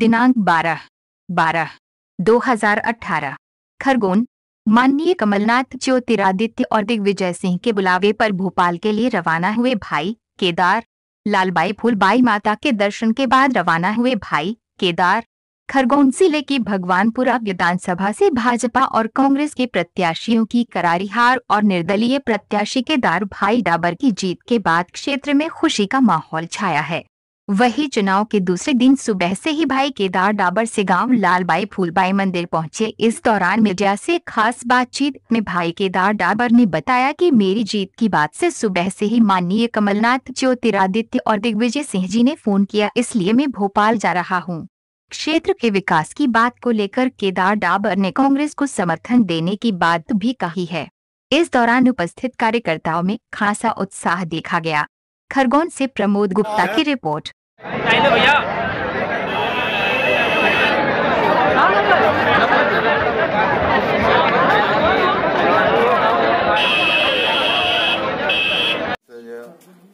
दिनांक 12 12 2018 खरगोन, माननीय कमलनाथ ज्योतिरादित्य और दिग्विजय सिंह के बुलावे पर भोपाल के लिए रवाना हुए भाई केदार, लालबाई फूलबाई माता के दर्शन के बाद रवाना हुए भाई केदार, खरगोन ज़िले की भगवानपुरा विधानसभा से भाजपा और कांग्रेस के प्रत्याशियों की करारी हार और निर्दलीय प्रत्याशी केदार भाई डाबर की जीत के बाद क्षेत्र में खुशी का माहौल छाया है। वही चुनाव के दूसरे दिन सुबह से ही भाई केदार डाबर से गाँव लालबाई फूलबाई मंदिर पहुँचे। इस दौरान मीडिया से खास बातचीत में भाई केदार डाबर ने बताया कि मेरी जीत की बात से सुबह से ही माननीय कमलनाथ, ज्योतिरादित्य और दिग्विजय सिंह जी ने फ़ोन किया, इसलिए मैं भोपाल जा रहा हूँ। क्षेत्र के विकास की बात को लेकर केदार डाबर ने कांग्रेस को समर्थन देने की बात भी कही है। इस दौरान उपस्थित कार्यकर्ताओं में खासा उत्साह देखा गया। खरगोन से प्रमोद गुप्ता की रिपोर्ट। भैया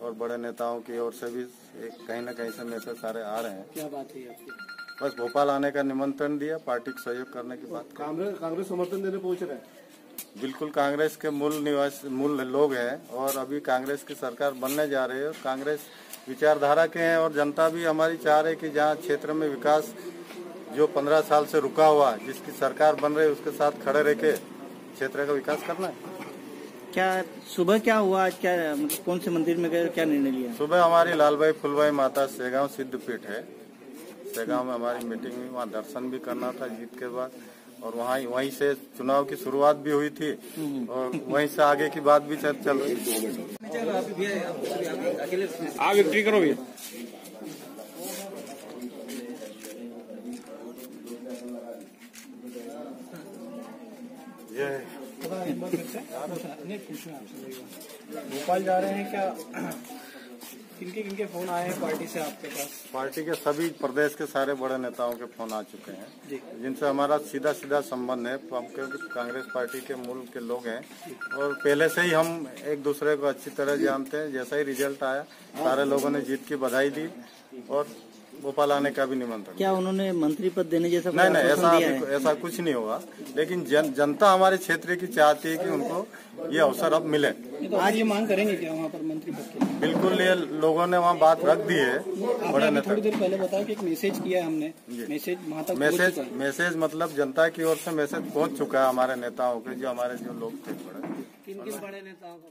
और बड़े नेताओं की ओर से भी एक कहीं ना कहीं से मैसेज सारे आ रहे हैं। क्या बात है आपकी? बस भोपाल आने का निमंत्रण दिया पार्टी को सहयोग करने की बात कांग्रेस कांग्रेस समर्थन देने पहुँच रहे हैं। बिल्कुल कांग्रेस के मूल निवास मूल लोग हैं और अभी कांग्रेस की सरकार बनने जा रही है और कांग्रेस विचारधारा के हैं और जनता भी हमारी चाह रही है कि जहाँ क्षेत्र में विकास जो पंद्रह साल से रुका हुआ जिसकी सरकार बन रही उसके साथ खड़े रह के क्षेत्र का विकास करना है। क्या सुबह क्या हुआ? आज क्या मतलब कौन से मंदिर में गए क्या निर्णय लिया? सुबह हमारी लालबाई फुलबाई माता सेगांव सिद्ध पीठ है। सेगांव में हमारी मीटिंग हुई वहाँ दर्शन भी करना था जीत के बाद। और वहाँ वहीं से चुनाव की शुरुआत भी हुई थी। और वहीं से आगे की बात भी चल चल रही थी। आप विक्ट्री करो भैया भोपाल जा रहे हैं क्या? किनके किनके फ़ोन आए हैं पार्टी से आपके पास? पार्टी के सभी प्रदेश के सारे बड़े नेताओं के फ़ोन आ चुके हैं। जिनसे हमारा सीधा सीधा संबंध है। क्योंकि कांग्रेस पार्टी के मूल के लोग हैं और पहले से ही हम एक दूसरे को अच्छी तरह जानते हैं। जैसा ही रिज़ल्ट आया सारे लोगों ने जीत की बधाई दी और भोपाल आने का भी निमंत्रण क्या उन्होंने मंत्री पद देने जैसा नहीं नहीं ऐसा ऐसा कुछ नहीं होगा। लेकिन जन, जनता हमारे क्षेत्र की चाहती है कि उनको ये अवसर अब मिले। तो आज ये मांग करेंगे क्या वहाँ पर मंत्री पद के बिल्कुल ये लोगों ने वहाँ बात रख दी है। बड़े नेता थोड़ी देर पहले बताया कि एक मैसेज किया है हमने। मैसेज मैसेज मैसेज मतलब जनता की ओर से मैसेज पहुँच चुका है हमारे नेताओं के जो हमारे जो लोग थे बड़े। किन किन बड़े नेताओं का